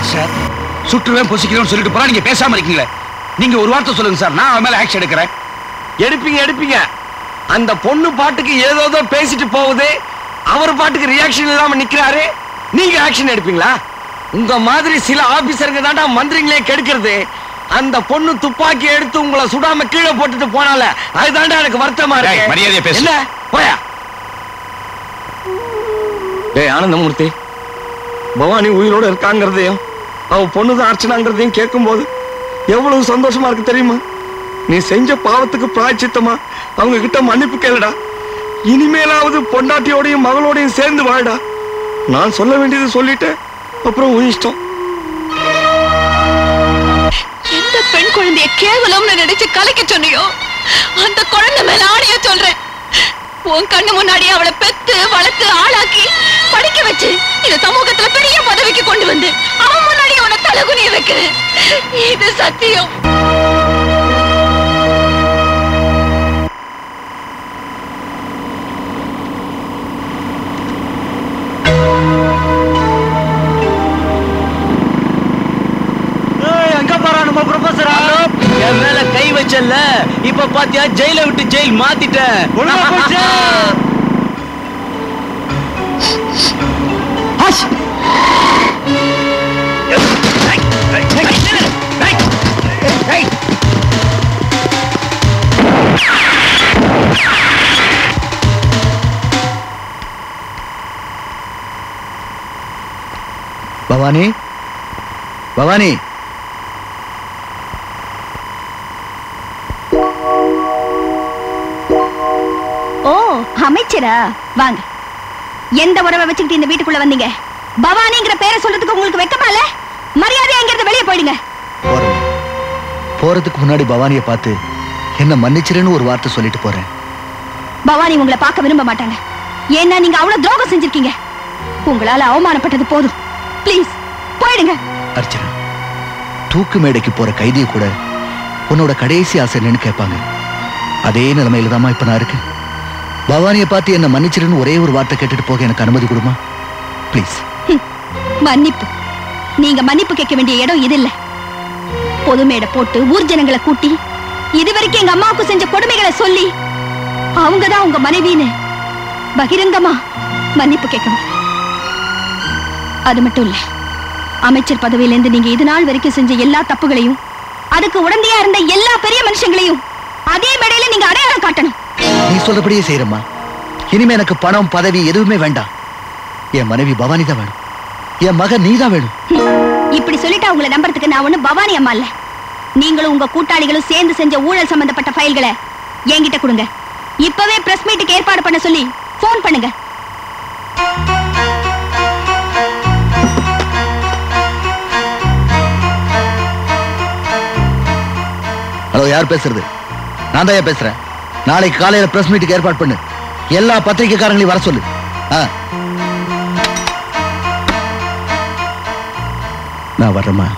Sir சுற்றுவேன் பொசிக்கிறேன்னு சொல்லிட்டு போறா நீங்க பேசாம இருக்கீங்களே. நீங்க ஒரு வார்த்தை சொல்லுங்க சார் நான் அவன் மேல ஆக்ஷன் எடுக்கிறேன். எடுப்பீங்க எடுப்பீங்க. அந்த பொண்ணு பாட்டுக்கு ஏதோதோ பேசிட்டு போகுது. அவர் பாட்டுக்கு ரியாக்ஷன் இல்லாம நிக்கிறாரு. நீங்க ஆக்ஷன் எடுப்பீங்களா? உங்க மாதிரி சில ஆபீசருங்க தாண்டா மந்திரிங்களே கெடுக்கிறது. அந்த பொண்ணு துப்பாக்கி எடுத்து உங்களை சுடாம கீழே போட்டுட்டு போனால அதுதான்டா எனக்கு வருத்தமா இருக்கு. மரியாதையா பேசு. போயா. டேய் ஆனந்தமூர்த்தி. பவானி உயிரோட இருக்காங்கிறதையும் அவ பொண்ணுதான் அர்ச்சனாங்கிறதையும் கேட்கும்போது எவ்வளவு சந்தோஷமா இருக்கு தெரியுமா? நீ செஞ்ச பாவத்துக்கு பிராய்ச்சித்தமா? அவங்க கிட்ட மன்னிப்பு கேளுடா. இனிமேலாவது பொண்டாட்டியோடையும் மகளோடையும் சேர்ந்து வாழடா. நான் சொல்ல வேண்டியது சொல்லிட்டு அப்புறம் உன் இஷ்டம். எந்த பெண் குழந்தைய கேவலம்னு நினைச்சு கலைக்க சொன்னியோ? அந்த குழந்தை மேல ஆணைய சொல்றேன். உன் கண்ணு முன்னாடி அவளை பெத்து வளர்த்து ஆளாக்கி படிக்க வச்சு இந்த சமூகத்துல பெரிய பதவிக்கு கொண்டு வந்து அவன் தலகுனிய வைக்கிறேன் இது சத்தியம். என் மேல கை வச்சல்ல. இப்ப பாத்தியா ஜெயில விட்டு ஜெயில் மாத்திட்டேன். பவானி? பவானி? ஓ அமைச்சரா? வாங்க. எந்த உறவை வச்சுக்கிட்டு இந்த வீட்டுக்குள்ள வந்தீங்க? பவானிங்கிற பேரை சொல்றதுக்கு உங்களுக்கு வெக்கமா இல்ல? மரியாதை அங்கிருந்து வெளியே போயிடுங்க. போறதுக்கு முன்னாடி பவானியை பார்த்து என்ன மன்னிச்சிருன்னு ஒரு வார்த்தை சொல்லிட்டு போறேன். பவானி உங்களை பார்க்க விரும்ப மாட்டாங்க. ஏன்னா நீங்க அவ்வளவு துரோகம் செஞ்சிருக்கீங்க. உங்களால அவமானப்பட்டது போதும். ப்ளீஸ் போயிடுங்க. அர்ச்சனா தூக்கு மேடைக்கு போற கைதியை கூட உன்னோட கடைசி ஆசை என்னன்னு கேட்பாங்க. அதே நிலைமையில தாம்மா இப்ப நான் இருக்கேன். பவானியை பார்த்து என்ன மன்னிச்சிருன்னு ஒரே ஒரு வார்த்தை கேட்டுட்டு போக எனக்கு அனுமதி கொடுமா? ப்ளீஸ் மன்னிப்பு. நீங்க மன்னிப்பு கேட்க வேண்டிய இடம் இது இல்ல. பொது மேடை போட்டு ஊர் ஜனங்களை கூட்டி இதுவரைக்கும் எங்க அம்மாவுக்கு செஞ்ச கொடுமைகளை சொல்லி அவங்கதான் உங்க மனைவின்னு பகிரங்கமா மன்னிப்பு கேட்கணும். அது மட்டும் இல்ல. அமைச்சர் பதவியிலிருந்து நீங்க இது நாள் வரைக்கும் செஞ்ச எல்லா தப்புகளையும் அதுக்கு உடந்தையா இருந்த எல்லா பெரிய மனுஷங்களையும் அதே மேடையில நீங்க அடையாளம் காட்டணும். நீ சொல்றபடியே செய்யறம்மா. இனிமே எனக்கு பணம் பதவி எதுவுமே வேண்டாம். என் மனைவி பவானி தான் வேணும். என் மகன் நீ தான் வேணும் இப்படி சொல்லிட்டு அவங்கள நம்புறதுக்கு நான் ஒண்ணு பவானி அம்மா இல்ல. நீங்களும் உங்க கூட்டாளிகளும் சேர்ந்து செஞ்ச ஊழல் சம்பந்தப்பட்ட ஃபைல்களை என்கிட்ட கொடுங்க. இப்பவே பிரஸ் மீட்டுக்கு ஏற்பாடு பண்ண சொல்லி ஃபோன் பண்ணுங்க. யார் பேசுறது? நான் தான் பேசுறேன்? நாளைக்கு காலையில பிரஸ் மீட்டுக்கு ஏற்பாடு பண்ணு. எல்லா பத்திரிகைக்காரங்களையும் வர சொல்லு. நான் வர்றேம்மா.